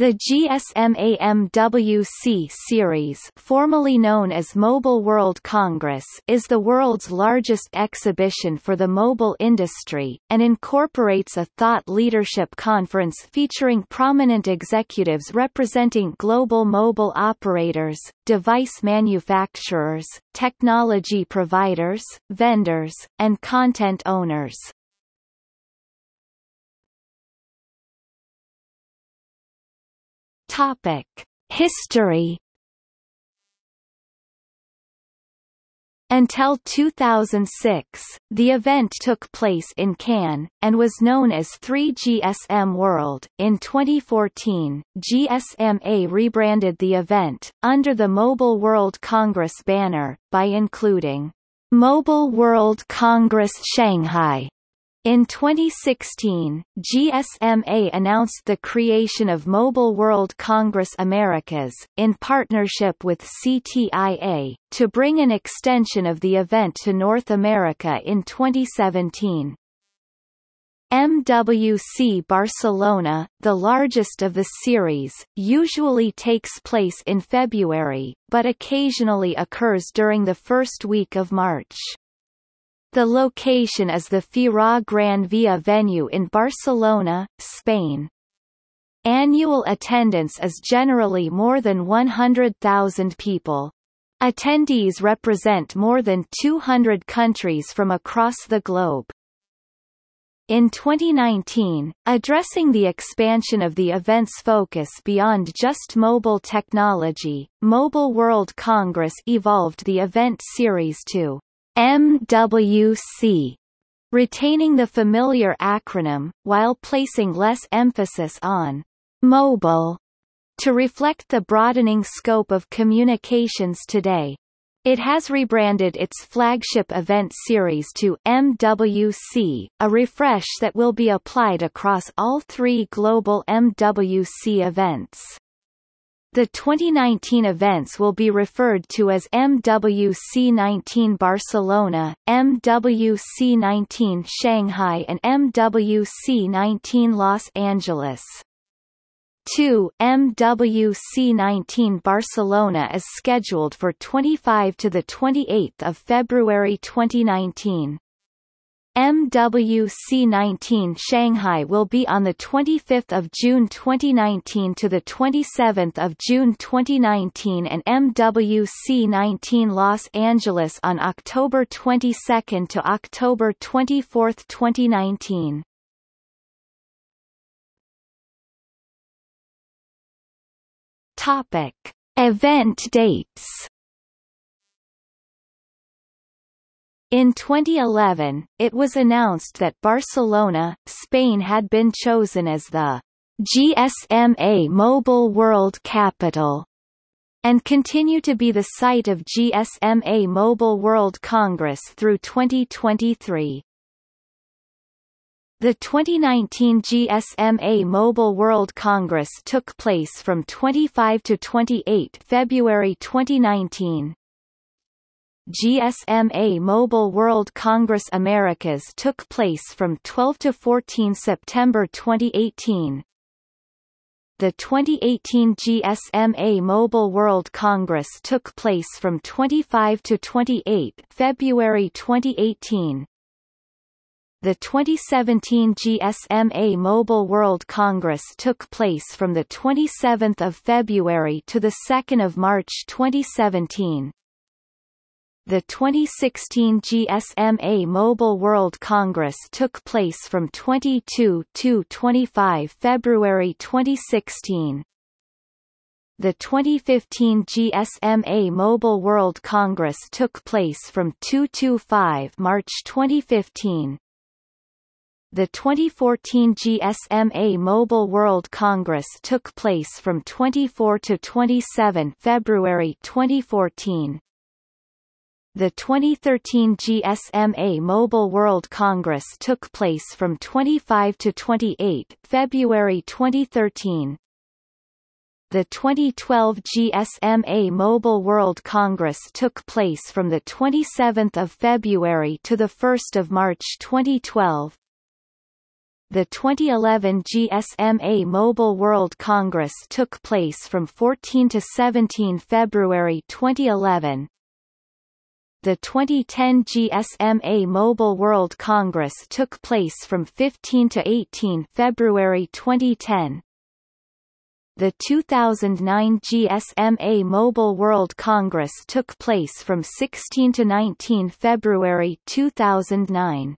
The GSMA-MWC series formerly known as Mobile World Congress is the world's largest exhibition for the mobile industry, and incorporates a thought leadership conference featuring prominent executives representing global mobile operators, device manufacturers, technology providers, vendors, and content owners. Topic: History. Until 2006, the event took place in Cannes, and was known as 3GSM World. In 2014, GSMA rebranded the event, under the Mobile World Congress banner, by including Mobile World Congress Shanghai in 2016, GSMA announced the creation of Mobile World Congress Americas, in partnership with CTIA, to bring an extension of the event to North America in 2017. MWC Barcelona, the largest of the series, usually takes place in February, but occasionally occurs during the first week of March. The location is the Fira Gran Via venue in Barcelona, Spain. Annual attendance is generally more than 100,000 people. Attendees represent more than 200 countries from across the globe. In 2019, addressing the expansion of the event's focus beyond just mobile technology, Mobile World Congress evolved the event series to MWC, retaining the familiar acronym, while placing less emphasis on mobile to reflect the broadening scope of communications today. It has rebranded its flagship event series to MWC, a refresh that will be applied across all three global MWC events. The 2019 events will be referred to as MWC19 Barcelona, MWC19 Shanghai and MWC19 Los Angeles. 2 MWC19 Barcelona is scheduled for 25 to the 28th of February 2019. MWC19 Shanghai will be on the 25th of June 2019 to the 27th of June 2019 and MWC19 Los Angeles on October 22 to October 24, 2019. Topic: Event dates In 2011, it was announced that Barcelona, Spain had been chosen as the GSMA Mobile World Capital and continue to be the site of GSMA Mobile World Congress through 2023. The 2019 GSMA Mobile World Congress took place from 25 to 28 February 2019, GSMA Mobile World Congress Americas took place from 12 to 14 September 2018. The 2018 GSMA Mobile World Congress took place from 25 to 28 February 2018. The 2017 GSMA Mobile World Congress took place from the 27th of February to the 2nd of March 2017. The 2016 GSMA Mobile World Congress took place from 22 to 25 February 2016. The 2015 GSMA Mobile World Congress took place from 2 to 5 March 2015. The 2014 GSMA Mobile World Congress took place from 24 to 27 February 2014. The 2013 GSMA Mobile World Congress took place from 25 to 28 February 2013. The 2012 GSMA Mobile World Congress took place from the 27th of February to the 1st of March 2012. The 2011 GSMA Mobile World Congress took place from 14 to 17 February 2011. The 2010 GSMA Mobile World Congress took place from 15 to 18 February 2010. The 2009 GSMA Mobile World Congress took place from 16 to 19 February 2009.